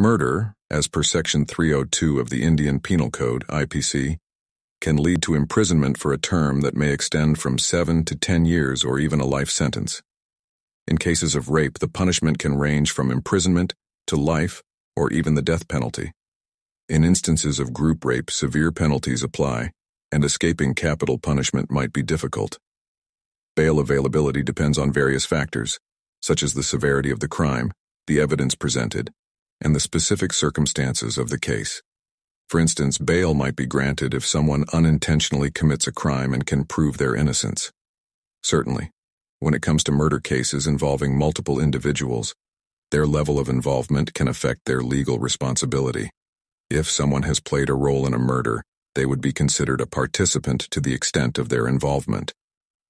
Murder, as per Section 302 of the Indian Penal Code, IPC, can lead to imprisonment for a term that may extend from 7 to 10 years or even a life sentence. In cases of rape, the punishment can range from imprisonment to life or even the death penalty. In instances of group rape, severe penalties apply, and escaping capital punishment might be difficult. Bail availability depends on various factors, such as the severity of the crime, the evidence presented, and the specific circumstances of the case. For instance, bail might be granted if someone unintentionally commits a crime and can prove their innocence. Certainly, when it comes to murder cases involving multiple individuals, their level of involvement can affect their legal responsibility. If someone has played a role in a murder, they would be considered a participant to the extent of their involvement.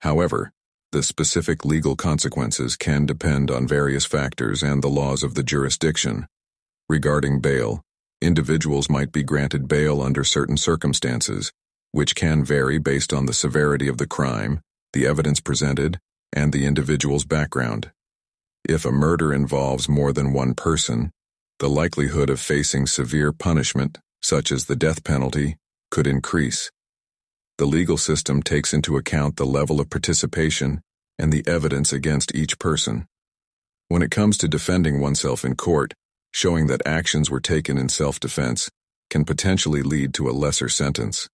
However, the specific legal consequences can depend on various factors and the laws of the jurisdiction. Regarding bail, individuals might be granted bail under certain circumstances, which can vary based on the severity of the crime, the evidence presented, and the individual's background. If a murder involves more than one person, the likelihood of facing severe punishment, such as the death penalty, could increase. The legal system takes into account the level of participation and the evidence against each person. When it comes to defending oneself in court, showing that actions were taken in self-defense can potentially lead to a lesser sentence.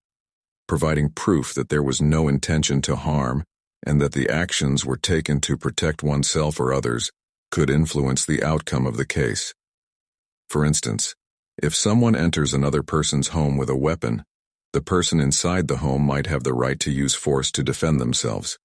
Providing proof that there was no intention to harm and that the actions were taken to protect oneself or others could influence the outcome of the case. For instance, if someone enters another person's home with a weapon, the person inside the home might have the right to use force to defend themselves.